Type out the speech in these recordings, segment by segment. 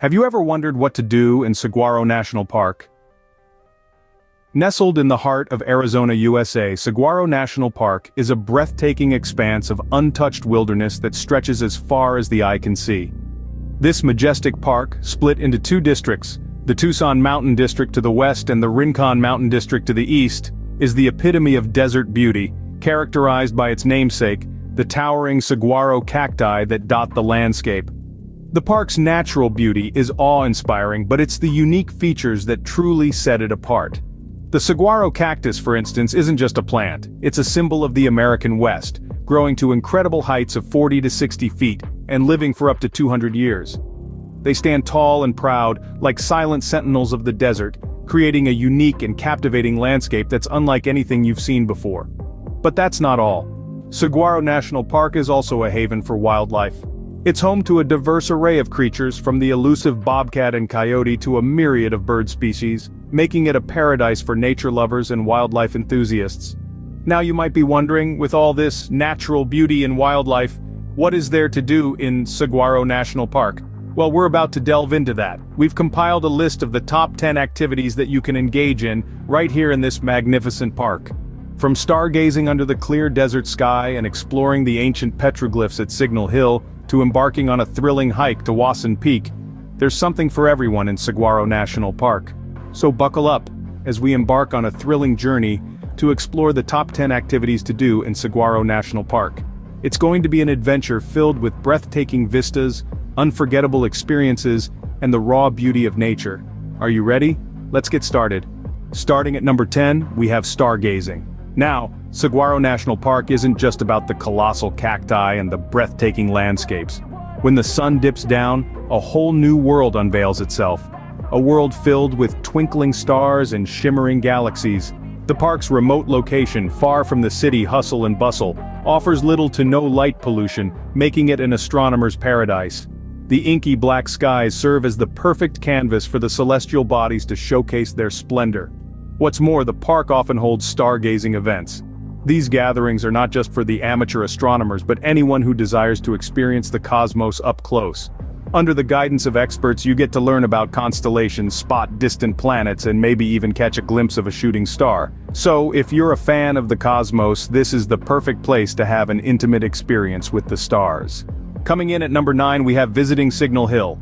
Have you ever wondered what to do in Saguaro National Park? Nestled in the heart of Arizona, USA, Saguaro National Park is a breathtaking expanse of untouched wilderness that stretches as far as the eye can see. This majestic park, split into two districts, the Tucson Mountain District to the west and the Rincon Mountain District to the east, is the epitome of desert beauty, characterized by its namesake, the towering saguaro cacti that dot the landscape. The park's natural beauty is awe-inspiring but it's the unique features that truly set it apart. The saguaro cactus for instance isn't just a plant, it's a symbol of the American West, growing to incredible heights of 40 to 60 feet, and living for up to 200 years. They stand tall and proud, like silent sentinels of the desert, creating a unique and captivating landscape that's unlike anything you've seen before. But that's not all. Saguaro National Park is also a haven for wildlife. It's home to a diverse array of creatures from the elusive bobcat and coyote to a myriad of bird species, making it a paradise for nature lovers and wildlife enthusiasts. Now you might be wondering, with all this natural beauty and wildlife, what is there to do in Saguaro National Park? Well we're about to delve into that. We've compiled a list of the top 10 activities that you can engage in, right here in this magnificent park. From stargazing under the clear desert sky and exploring the ancient petroglyphs at Signal Hill, to embarking on a thrilling hike to Wasson Peak, there's something for everyone in Saguaro National Park. So buckle up, as we embark on a thrilling journey to explore the top 10 activities to do in Saguaro National Park. It's going to be an adventure filled with breathtaking vistas, unforgettable experiences, and the raw beauty of nature. Are you ready? Let's get started. Starting at number 10, we have stargazing. Now, Saguaro National Park isn't just about the colossal cacti and the breathtaking landscapes. When the sun dips down, a whole new world unveils itself. A world filled with twinkling stars and shimmering galaxies. The park's remote location, far from the city hustle and bustle, offers little to no light pollution, making it an astronomer's paradise. The inky black skies serve as the perfect canvas for the celestial bodies to showcase their splendor. What's more the park often holds stargazing events. These gatherings are not just for the amateur astronomers but anyone who desires to experience the cosmos up close. Under the guidance of experts you get to learn about constellations, spot distant planets and maybe even catch a glimpse of a shooting star. So, if you're a fan of the cosmos this is the perfect place to have an intimate experience with the stars. Coming in at number 9 we have visiting Signal Hill.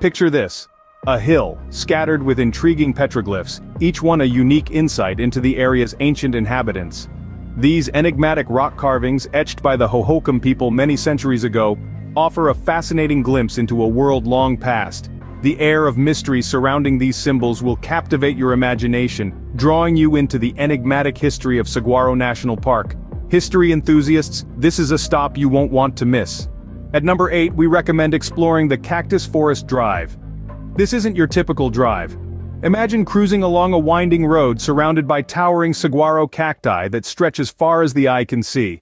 Picture this, a hill, scattered with intriguing petroglyphs, each one a unique insight into the area's ancient inhabitants. These enigmatic rock carvings, etched by the Hohokam people many centuries ago, offer a fascinating glimpse into a world long past. The air of mystery surrounding these symbols will captivate your imagination, drawing you into the enigmatic history of Saguaro National Park. History enthusiasts, this is a stop you won't want to miss. At number 8 we recommend exploring the Cactus Forest Drive. This isn't your typical drive. Imagine cruising along a winding road surrounded by towering saguaro cacti that stretch as far as the eye can see.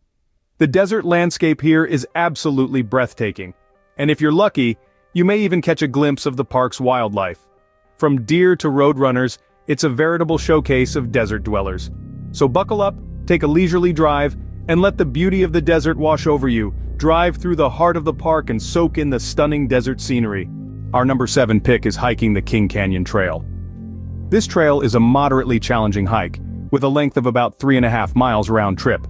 The desert landscape here is absolutely breathtaking. And if you're lucky, you may even catch a glimpse of the park's wildlife. From deer to roadrunners, it's a veritable showcase of desert dwellers. So buckle up, take a leisurely drive, and let the beauty of the desert wash over you, drive through the heart of the park and soak in the stunning desert scenery. Our number 7 pick is hiking the King Canyon Trail. This trail is a moderately challenging hike, with a length of about 3.5 miles round trip.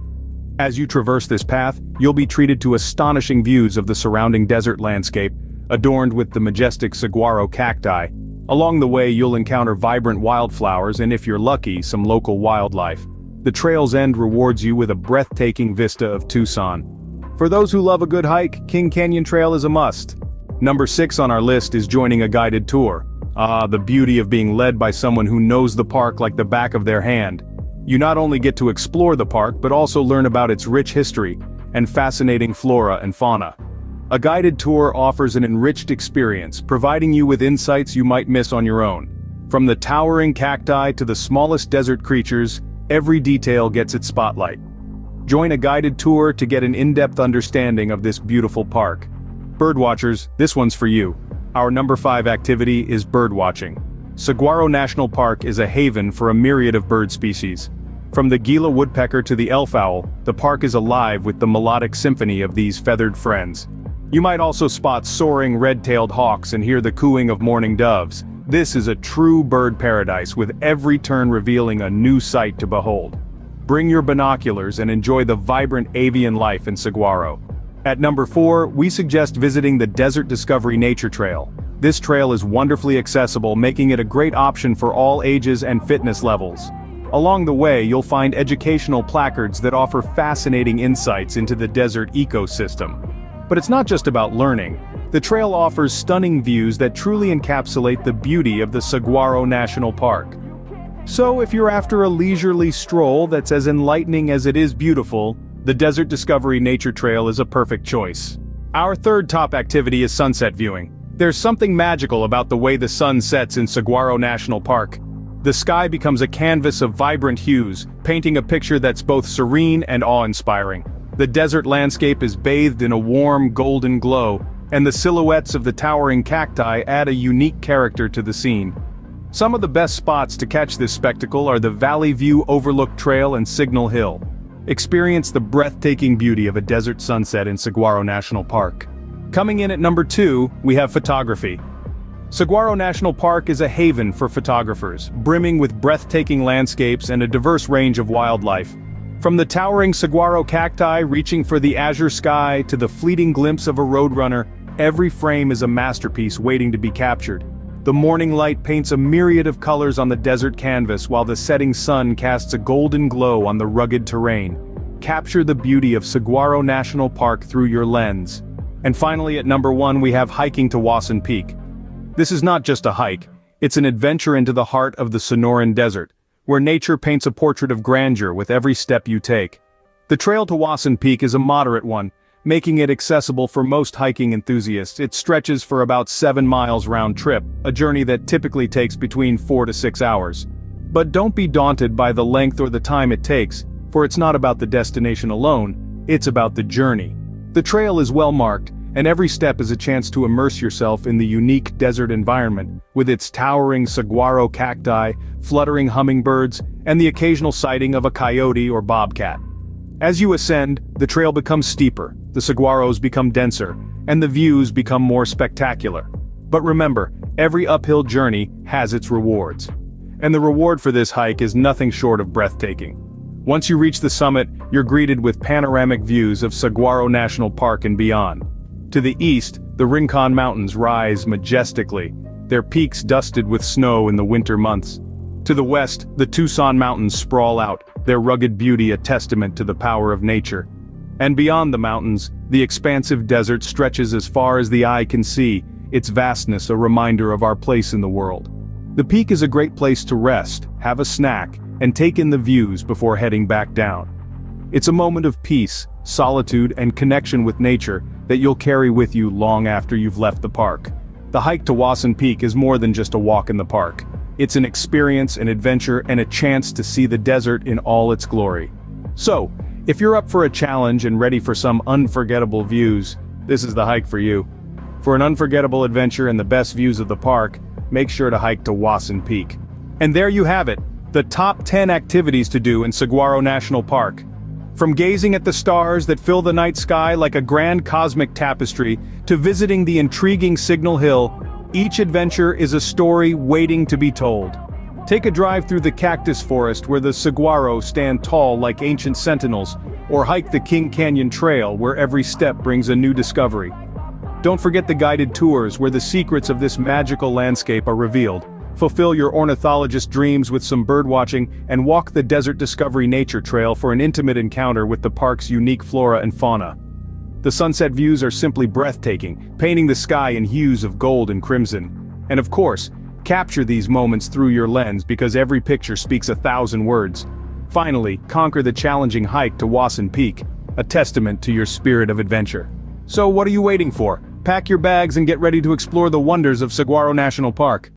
As you traverse this path, you'll be treated to astonishing views of the surrounding desert landscape, adorned with the majestic saguaro cacti. Along the way you'll encounter vibrant wildflowers and if you're lucky, some local wildlife. The trail's end rewards you with a breathtaking vista of Tucson. For those who love a good hike, King Canyon Trail is a must. Number 6 on our list is joining a guided tour. Ah, the beauty of being led by someone who knows the park like the back of their hand. You not only get to explore the park but also learn about its rich history and fascinating flora and fauna. A guided tour offers an enriched experience, providing you with insights you might miss on your own. From the towering cacti to the smallest desert creatures, every detail gets its spotlight. Join a guided tour to get an in-depth understanding of this beautiful park. Birdwatchers, this one's for you. Our number 5 activity is birdwatching. Saguaro National Park is a haven for a myriad of bird species. From the Gila woodpecker to the elf owl, the park is alive with the melodic symphony of these feathered friends. You might also spot soaring red-tailed hawks and hear the cooing of mourning doves. This is a true bird paradise with every turn revealing a new sight to behold. Bring your binoculars and enjoy the vibrant avian life in Saguaro. At number 4, we suggest visiting the Desert Discovery Nature Trail. This trail is wonderfully accessible making it a great option for all ages and fitness levels. Along the way you'll find educational placards that offer fascinating insights into the desert ecosystem. But it's not just about learning. The trail offers stunning views that truly encapsulate the beauty of the Saguaro National Park. So if you're after a leisurely stroll that's as enlightening as it is beautiful, the Desert Discovery Nature Trail is a perfect choice. Our third top activity is sunset viewing. There's something magical about the way the sun sets in Saguaro National Park. The sky becomes a canvas of vibrant hues, painting a picture that's both serene and awe-inspiring. The desert landscape is bathed in a warm golden glow, and the silhouettes of the towering cacti add a unique character to the scene. Some of the best spots to catch this spectacle are the Valley View Overlook Trail and Signal Hill. Experience the breathtaking beauty of a desert sunset in Saguaro National Park. Coming in at number 2, we have photography. Saguaro National Park is a haven for photographers, brimming with breathtaking landscapes and a diverse range of wildlife. From the towering saguaro cacti reaching for the azure sky to the fleeting glimpse of a roadrunner, every frame is a masterpiece waiting to be captured. The morning light paints a myriad of colors on the desert canvas while the setting sun casts a golden glow on the rugged terrain. Capture the beauty of Saguaro National Park through your lens. And finally at number one we have hiking to Wasson Peak. This is not just a hike, it's an adventure into the heart of the Sonoran Desert, where nature paints a portrait of grandeur with every step you take. The trail to Wasson Peak is a moderate one, making it accessible for most hiking enthusiasts. It stretches for about 7 miles round trip, a journey that typically takes between 4 to 6 hours. But don't be daunted by the length or the time it takes, for it's not about the destination alone, it's about the journey. The trail is well marked, and every step is a chance to immerse yourself in the unique desert environment, with its towering saguaro cacti, fluttering hummingbirds, and the occasional sighting of a coyote or bobcat. As you ascend, the trail becomes steeper, the saguaros become denser, and the views become more spectacular. But remember, every uphill journey has its rewards. And the reward for this hike is nothing short of breathtaking. Once you reach the summit, you're greeted with panoramic views of Saguaro National Park and beyond. To the east, the Rincon Mountains rise majestically, their peaks dusted with snow in the winter months. To the west, the Tucson Mountains sprawl out, their rugged beauty a testament to the power of nature. And beyond the mountains, the expansive desert stretches as far as the eye can see, its vastness a reminder of our place in the world. The peak is a great place to rest, have a snack, and take in the views before heading back down. It's a moment of peace, solitude and connection with nature that you'll carry with you long after you've left the park. The hike to Wasson Peak is more than just a walk in the park. It's an experience, an adventure, and a chance to see the desert in all its glory. So, if you're up for a challenge and ready for some unforgettable views, this is the hike for you. For an unforgettable adventure and the best views of the park, make sure to hike to Wasson Peak. And there you have it, the top 10 activities to do in Saguaro National Park. From gazing at the stars that fill the night sky like a grand cosmic tapestry, to visiting the intriguing Signal Hill, each adventure is a story waiting to be told. Take a drive through the cactus forest where the saguaro stand tall like ancient sentinels, or hike the King Canyon Trail where every step brings a new discovery. Don't forget the guided tours where the secrets of this magical landscape are revealed. Fulfill your ornithologist dreams with some birdwatching and walk the Desert Discovery Nature Trail for an intimate encounter with the park's unique flora and fauna. The sunset views are simply breathtaking, painting the sky in hues of gold and crimson. And of course, capture these moments through your lens because every picture speaks a thousand words. Finally, conquer the challenging hike to Wasson Peak, a testament to your spirit of adventure. So what are you waiting for? Pack your bags and get ready to explore the wonders of Saguaro National Park.